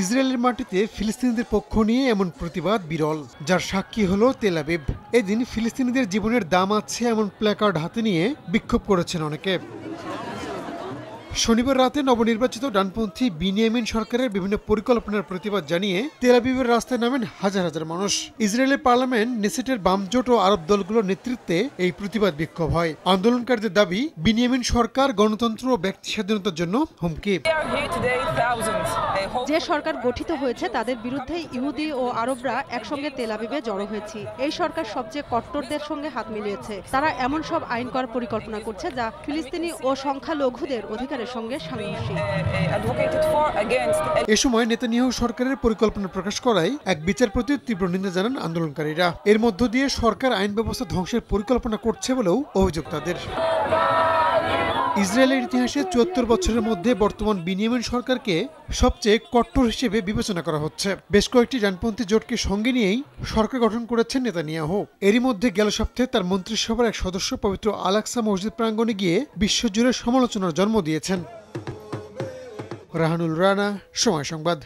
ইসরায়েলের মাটিতে ফিলিস্তিনিদের পক্ষ নিয়ে এমন প্রতিবাদ বিরল, যার সাক্ষী হল তেলাবিব এদিন ফিলিস্তিনিদের জীবনের দাম আছে এমন প্ল্যাকার্ড হাতে নিয়ে বিক্ষোভ করেছেন অনেকে। শনিবার রাতে নবনির্বাচিত ডানপন্থী বিনিয়ামিন সরকারের বিভিন্ন পরিকল্পনার প্রতিবাদ জানিয়ে তেলাবিবের রাস্তায় নামেন হাজার হাজার মানুষ। ইসরায়েলের পার্লামেন্ট, নেসেটের বামজোট ও আরব দলগুলোর নেতৃত্বে এই প্রতিবাদ বিক্ষোভ হয়। আন্দোলনকারীদের দাবি, বিনিয়ামিন সরকার গণতন্ত্র ও ব্যক্তি স্বাধীনতার জন্য হুমকি। যে সরকার গঠিত হয়েছে, তাদের বিরুদ্ধে ইহুদি ও আরবরা একসঙ্গে তেল আবিবে জড়ো হয়েছি। এই সরকার সবচেয়ে কট্টরদের সঙ্গে হাত মিলিয়েছে। তারা এমন সব আইন করার পরিকল্পনা করছে যা ফিলিস্তিনি ও সংখ্যালঘুদের অধিকারের সঙ্গে এ সময় নেতানিয়াহু সরকারের পরিকল্পনা প্রকাশ করায় এক বিচারপতির তীব্র নিন্দা জানান আন্দোলনকারীরা। এর মধ্য দিয়ে সরকার আইন ব্যবস্থা ধ্বংসের পরিকল্পনা করছে বলেও অভিযোগ তাদের। ইসরায়েলের ইতিহাসে চুয়াত্তর বছরের মধ্যে বর্তমান বিনিয়ামিন সরকারকে সবচেয়ে কট্টর হিসেবে বিবেচনা করা হচ্ছে। বেশ কয়েকটি ডানপন্থী জোটকে সঙ্গে নিয়েই সরকার গঠন করেছেন নেতানিয়াহু। এরই মধ্যে গেল সপ্তাহে তার মন্ত্রিসভার এক সদস্য পবিত্র আলাক্সা মসজিদ প্রাঙ্গণে গিয়ে বিশ্বজুড়ে সমালোচনার জন্ম দিয়েছেন। রাহানুল রানা, সময় সংবাদ।